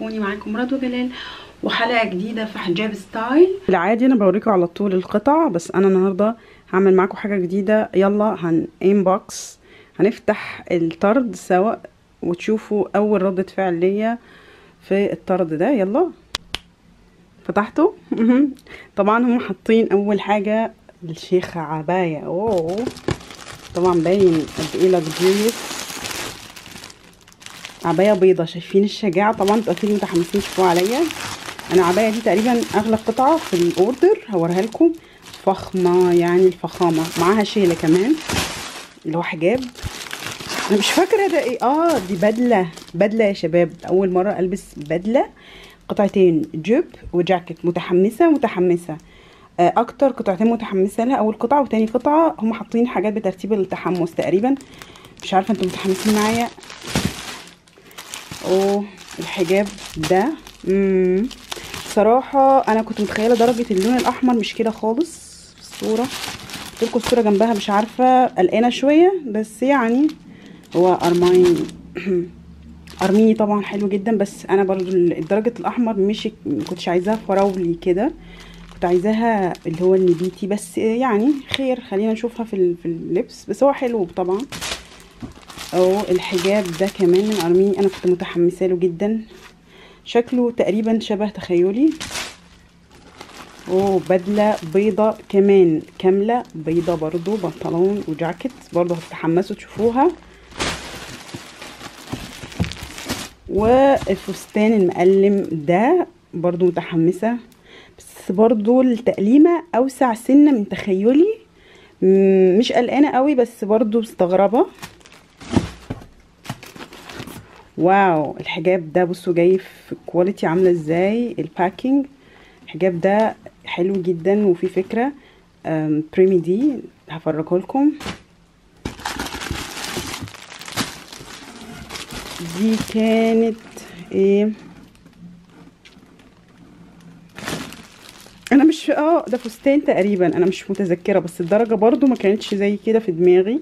وحشتوني معاكم رضوى جلال وحلقة جديدة في حجاب style. العادي أنا بوريكم على طول القطع بس أنا النهارده هعمل معاكم حاجة جديدة. يلا هن unbox هنفتح الطرد سوا وتشوفوا أول ردة فعل ليا في الطرد ده. يلا. فتحته؟ طبعا هم حاطين أول حاجة الشيخة عباية. أوه. طبعا باين قد إيه luxurious عباية بيضة. شايفين الشجاعة طبعا. أنتوا أكيد متحمسين تشوفوها عليا. أنا العباية دي تقريبا أغلى قطعة في الأوردر. هوريها لكم. فخمة يعني الفخامة. معاها شيلة كمان. اللي هو حجاب. أنا مش فاكرة ده إيه. آه دي بدلة. بدلة يا شباب. أول مرة ألبس بدلة. قطعتين جيب وجاكيت. متحمسة متحمسة. أكتر قطعتين متحمسة لها. أول قطعة وتاني قطعة. هم حاطين حاجات بترتيب التحمس تقريبا. مش عارفة أنتوا متحمسين معايا؟ أوه الحجاب ده. امم صراحة أنا كنت متخيلة درجة اللون الأحمر مش كده خالص. في الصورة قلت لكم الصورة جنبها مش عارفة قلقانة شوية بس يعني هو ارماني أرميني طبعا حلو جدا بس أنا برضو درجة الأحمر مش كنتش عايزاها فراولي كده. كنت عايزاها اللي هو النبيتي بس يعني خير خلينا نشوفها في اللبس. بس هو حلو طبعا. أو الحجاب ده كمان من أرميني. أنا كنت متحمسه له جدا. شكله تقريبا شبه تخيلي. أوه بدلة بيضة كمان كاملة. بيضة برضو بنطلون وجاكيت. برضو هتتحمسوا تشوفوها. والفستان المقلم ده برضو متحمسة. بس برضو التقليمة أوسع سنة من تخيلي. مش قلقانة قوي بس برضو مستغربة. wow الحجاب ده بصوا جاي في quality عاملة إزاي؟ ال packing الحجاب ده حلو جدا وفي فكرة بريمي دي هفرجه لكم. دي كانت إيه؟ أنا مش آه ده فستان تقريبا أنا مش متذكرة بس الدرجة برضو ما كانتش زي كده في دماغي.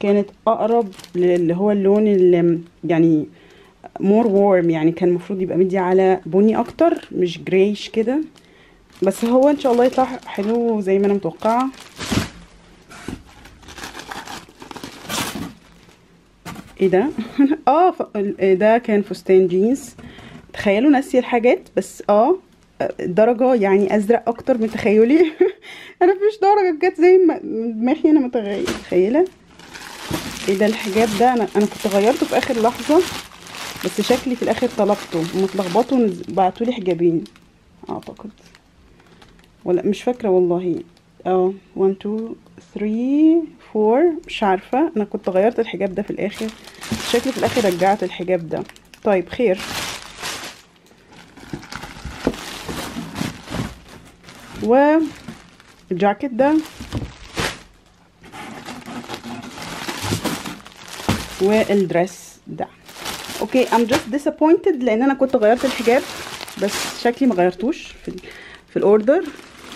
كانت أقرب اللي هو اللون اللي يعني more warm يعني كان المفروض يبقى مدي على بني أكتر مش greyish كده. بس هو إن شاء الله يطلع حلو زي ما أنا متوقعة. إيه ده؟ آه ده؟ كان فستان جينز تخيلوا ناسيه الحاجات بس آه درجة يعني أزرق أكتر من تخيلي. أنا مفيش درجة جت زي ما دماغي أنا متخيلة إيه ده الحجاب ده؟ أنا أنا كنت غيرته في آخر لحظة. بس شكلي في الآخر طلبته. هما اتلخبطوا بعتولي حجابين. أعتقد. ولا مش فاكرة والله. آه 1 2 3 4 مش عارفة. أنا كنت غيرت الحجاب ده في الآخر. شكلي في الآخر رجعت الحجاب ده. طيب خير. والجاكيت ده. وال dress ده. okay I'm just disappointed لأن أنا كنت غيرت الحجاب بس شكلي ما غيرتوش في في ال order.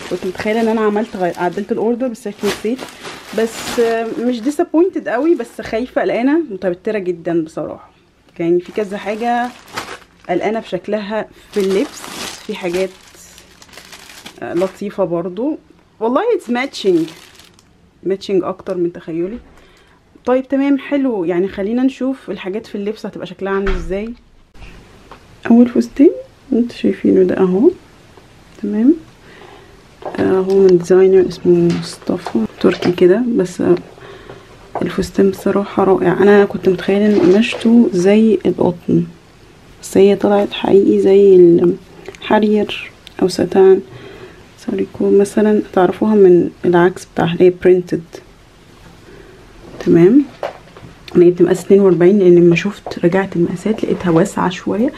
كنت متخيلة إن أنا عملت غير... عدلت ال order بس شكلي نسيت بس مش disappointed قوي بس خايفة قلقانه متوترة جدا بصراحة. يعني في كذا حاجة قلقانة بشكلها في اللبس في حاجات لطيفة برضو. والله it's matching matching أكتر من تخيلي. طيب تمام حلو. يعني خلينا نشوف الحاجات في اللبس هتبقى شكلها عامل إزاي. أول فستان أنتوا شايفينه ده أهو. تمام. أهو من designer اسمه مصطفى تركي كده. بس الفستان بصراحة رائع. أنا كنت متخيلة إن قماشته زي القطن. بس هي طلعت حقيقي زي الحرير أو ستان هوريكم مثلا تعرفوها من العكس بتاع هي printed تمام؟ أنا جبت مقاس 42 لأن لما شفت رجعت المقاسات لقيتها واسعة شوية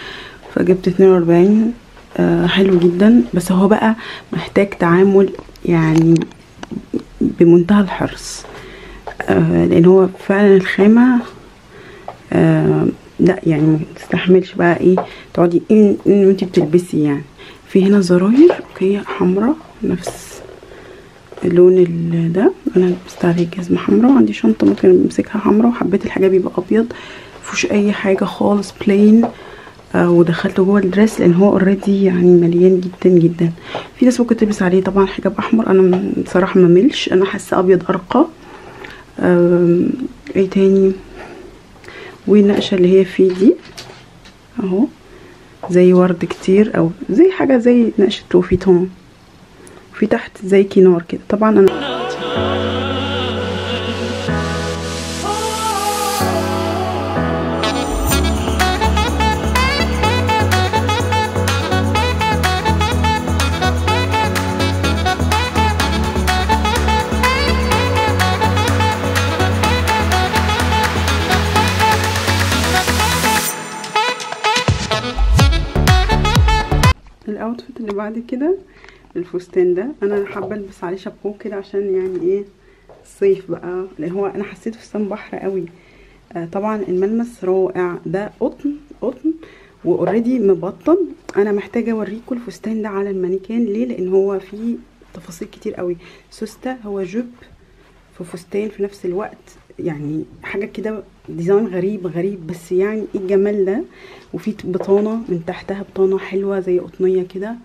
فجبت 42 آه حلو جدا. بس هو بقى محتاج تعامل يعني بمنتهى الحرص آه لأن هو فعلا الخامة آه لا يعني ما تستحملش بقى إيه تقعدي إن إن وأنتي بتلبسي يعني. في هنا زراير أوكي حمراء نفس اللون ده. أنا لبست عليه جزمة حمراء وعندي شنطة ممكن أمسكها حمراء وحبيت الحجاب يبقى أبيض مفيهوش أي حاجة خالص plain آه ودخلته جوه ال dress لأن هو already يعني مليان جدا جدا. في ناس ممكن تلبس عليه طبعا حجاب أحمر أنا بصراحه ما بميلش أنا حاسة أبيض أرقى. إيه تاني؟ والنقشة اللي هي فيه دي أهو زي ورد كتير أو زي حاجة زي نقشة tone في tone في تحت زي كينار كده. طبعا أنا ال outfit اللي بعد كده الفستان ده. أنا حابة ألبس عليه شابو كده عشان يعني إيه الصيف بقى. لأن هو أنا حسيته فستان بحر قوي. آه طبعا الملمس رائع. ده قطن قطن و already مبطن. أنا محتاجة أوريكم الفستان ده على المانيكان. ليه؟ لأن هو فيه تفاصيل كتير قوي. سوسته هو جوب في فستان في نفس الوقت. يعني حاجة كده design غريب غريب. بس يعني إيه الجمال ده؟ وفي بطانة من تحتها بطانة حلوة زي قطنية كده.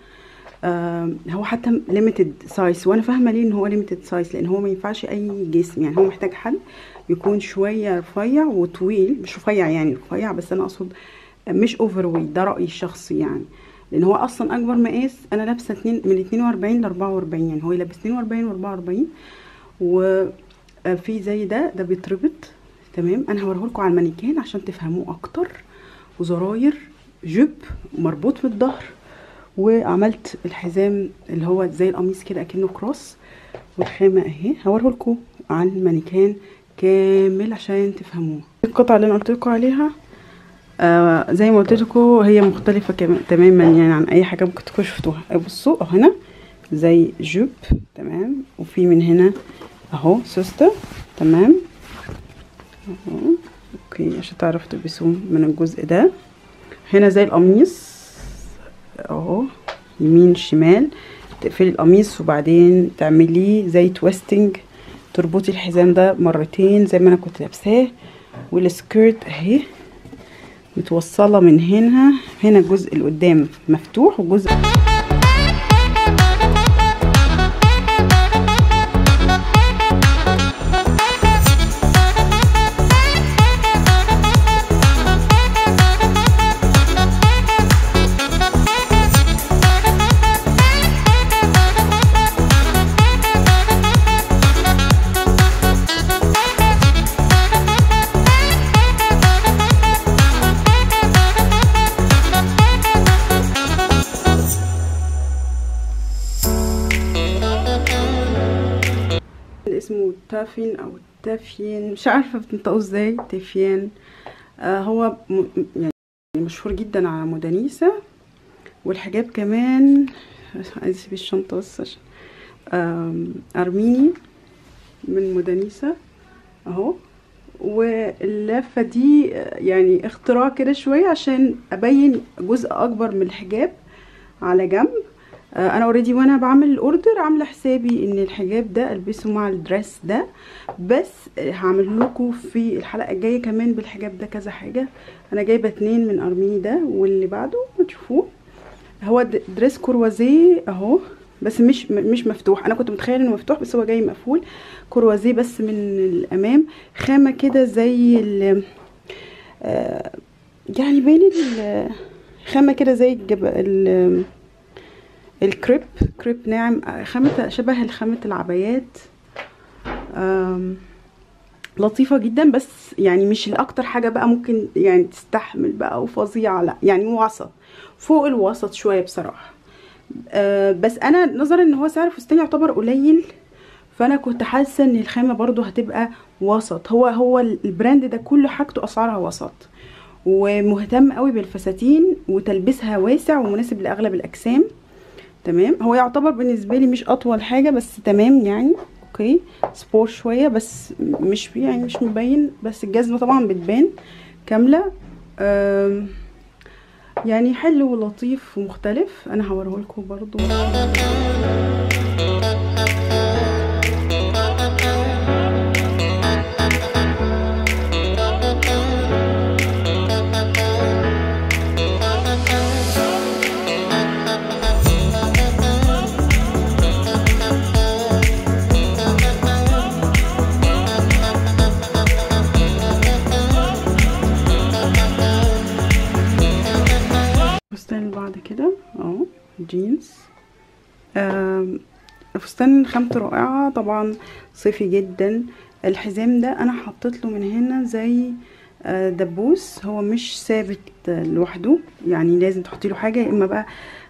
هو حتى limited size وأنا فاهمة ليه إن هو limited size لأن هو ما ينفعش أي جسم. يعني هو محتاج حد يكون شوية رفيع وطويل مش رفيع يعني رفيع بس أنا أقصد مش over weight ده رأيي الشخصي يعني. لأن هو أصلا أكبر مقاس. أنا لابسة اتنين من 42 ل 44 يعني هو لابس 42 و 44 وفي زي ده ده بيتربط. تمام؟ أنا هوريه لكم على المانيكان عشان تفهموه أكتر. وزراير جيب مربوط في الظهر. وعملت الحزام اللي هو زي القميص كده أكنه كروس والخامة أهي. هوريه لكم على المانيكان كامل عشان تفهموه. القطعة اللي أنا قلت لكم عليها آه زي ما قلت لكم هي مختلفة تماما يعني عن أي حاجة ممكن تكونوا شفتوها. بصوا أهو هنا زي جوب تمام. وفي من هنا أهو سوسته تمام. أهو okay عشان تعرفوا تلبسوه من الجزء ده. هنا زي القميص. أهو يمين شمال. تقفلي القميص وبعدين تعمليه زي twisting تربطي الحزام ده مرتين زي ما أنا كنت لابساه. وال skirt أهي متوصلة من هنا. هنا الجزء اللي قدام مفتوح وجزء تافين أو تافين مش عارفة بتنطقوا إزاي تافيان. آه هو م... يعني مشهور جدا على مودانيسا والحجاب كمان عايز أسيب الشنطة بس عشان أرميني من مودانيسا أهو. واللفه دي يعني اختراع كده شوية عشان أبين جزء أكبر من الحجاب على جنب. أنا already وأنا بعمل ال order عاملة حسابي إن الحجاب ده ألبسه مع ال dress ده بس هعمل لكم في الحلقة الجاية كمان بالحجاب ده كذا حاجة. أنا جايبة اتنين من أرميني ده واللي بعده هتشوفوه. هو dress كروازيه أهو بس مش مش مفتوح. أنا كنت متخيلة إنه مفتوح بس هو جاي مقفول. كروازيه بس من الأمام. خامة كده زي ال آه يعني باين خامة كده زي الجب الكريب كريب ناعم خامة شبه خامة العبايات. لطيفة جدا بس يعني مش الأكتر حاجة بقى ممكن يعني تستحمل بقى وفظيعة لأ يعني وسط فوق الوسط شوية بصراحة. أه بس أنا نظرا إن هو سعر الفستان يعتبر قليل فأنا كنت حاسة إن الخامة برضو هتبقى وسط. هو هو ال brand ده كل حاجته أسعارها وسط ومهتم قوي بالفساتين وتلبسها واسع ومناسب لأغلب الأجسام. تمام؟ هو يعتبر بالنسبة لي مش أطول حاجة بس تمام يعني okay؟ سبور شوية بس مش يعني مش مبين بس الجزمة طبعا بتبان كاملة. يعني حلو ولطيف ومختلف. أنا هوريه لكم برضو. الفستان خامته رائعة. طبعا صيفي جدا. الحزام ده أنا حطيت له من هنا زي آه، دبوس. هو مش ثابت آه، لوحده. يعني لازم تحطي له حاجة يا إما بقى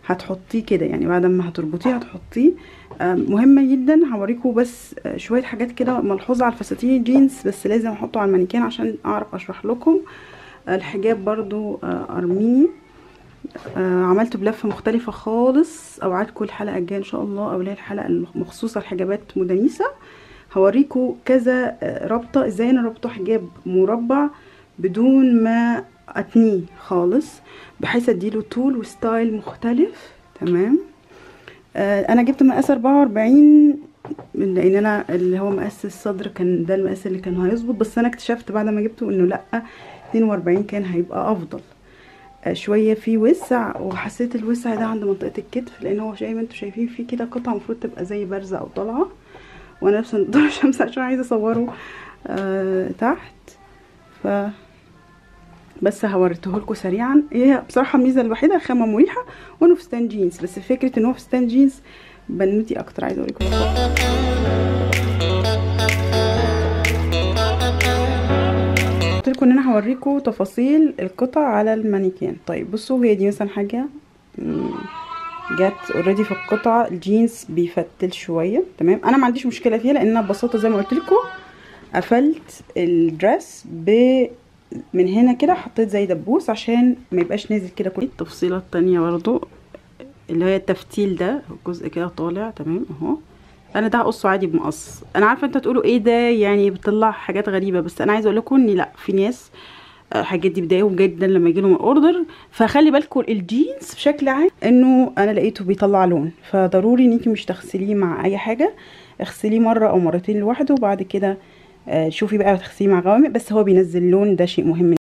هتحطيه كده. يعني بعد ما هتربطيه هتحطيه. آه، مهمة جدا. هوريكم بس شوية حاجات كده ملحوظة على الفساتين الجينز بس لازم أحطه على المانيكان عشان أعرف أشرح لكم. الحجاب برضو أرميني. آه، عملته بلفة مختلفة خالص. أوعدكم الحلقة الجاية إن شاء الله أو اللي هي الحلقة المخصوصة لحجابات مدنيسة. هوريكم كذا آه، رابطة. إزاي أنا رابطة حجاب مربع بدون ما أتنيه خالص؟ بحيث أديله طول وستايل مختلف. تمام؟ آه، أنا جبت مقاس 44 لأن أنا اللي هو مقاس الصدر كان ده المقاس اللي كان هيظبط. بس أنا اكتشفت بعد ما جبته إنه لأ 42 كان هيبقى أفضل. شوية فيه وسع وحسيت الوسع ده عند منطقة الكتف لأن هو زي ما أنتم شايفين فيه كده قطعة المفروض تبقى زي بارزه أو طالعه وأنا لابسة نضاره شمس عشان عايزة أصوره آه تحت. ف بس هوريته لكم سريعا. هي بصراحة الميزة الوحيدة خامة مريحة وإنه فستان جينز بس فكرة إن هو فستان جينز بنوتي أكتر عايزة اوريكم لكم ان أنا هوريكم تفاصيل القطع على المانيكان. طيب بصوا هي دي مثلا حاجة جت already في القطعه الجينز بيفتل شوية تمام؟ أنا ما عنديش مشكلة فيها لأن ببساطة زي ما قلت لكم قفلت ال dress ب من هنا كده حطيت زي دبوس عشان ما يبقاش نازل كده كل التفصيله التانية برضو اللي هي التفتيل ده الجزء كده طالع تمام؟ أهو. أنا ده هقصه عادي بمقص. أنا عارفة أنتوا تقولوا إيه ده يعني بتطلع حاجات غريبة بس أنا عايزة أقول لكم إن لأ في ناس آه، الحاجات دي بتضايقهم جدا لما يجي لهم الأوردر. فخلي بالكم الجينز بشكل عام إنه أنا لقيته بيطلع لون. فضروري إن أنت مش تغسليه مع أي حاجة. اغسليه مرة أو مرتين لوحده وبعد كده آه، شوفي بقى تغسليه مع غوامق. بس هو بينزل لون ده شيء مهم